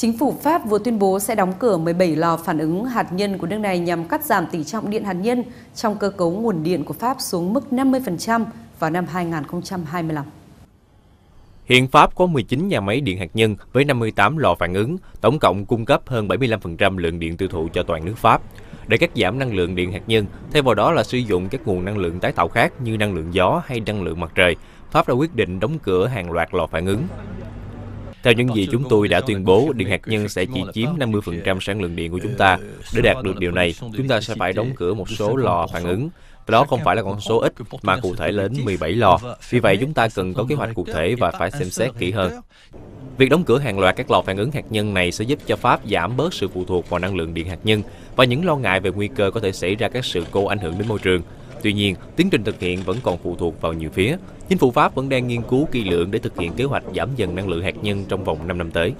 Chính phủ Pháp vừa tuyên bố sẽ đóng cửa 17 lò phản ứng hạt nhân của nước này nhằm cắt giảm tỷ trọng điện hạt nhân trong cơ cấu nguồn điện của Pháp xuống mức 50% vào năm 2025. Hiện Pháp có 19 nhà máy điện hạt nhân với 58 lò phản ứng, tổng cộng cung cấp hơn 75% lượng điện tiêu thụ cho toàn nước Pháp. Để cắt giảm năng lượng điện hạt nhân, thay vào đó là sử dụng các nguồn năng lượng tái tạo khác như năng lượng gió hay năng lượng mặt trời, Pháp đã quyết định đóng cửa hàng loạt lò phản ứng. Theo những gì chúng tôi đã tuyên bố, điện hạt nhân sẽ chỉ chiếm 50% sản lượng điện của chúng ta. Để đạt được điều này, chúng ta sẽ phải đóng cửa một số lò phản ứng. Đó không phải là con số ít, mà cụ thể lên 17 lò. Vì vậy, chúng ta cần có kế hoạch cụ thể và phải xem xét kỹ hơn. Việc đóng cửa hàng loạt các lò phản ứng hạt nhân này sẽ giúp cho Pháp giảm bớt sự phụ thuộc vào năng lượng điện hạt nhân và những lo ngại về nguy cơ có thể xảy ra các sự cố ảnh hưởng đến môi trường. Tuy nhiên, tiến trình thực hiện vẫn còn phụ thuộc vào nhiều phía. Chính phủ Pháp vẫn đang nghiên cứu kỹ lưỡng để thực hiện kế hoạch giảm dần năng lượng hạt nhân trong vòng 5 năm tới.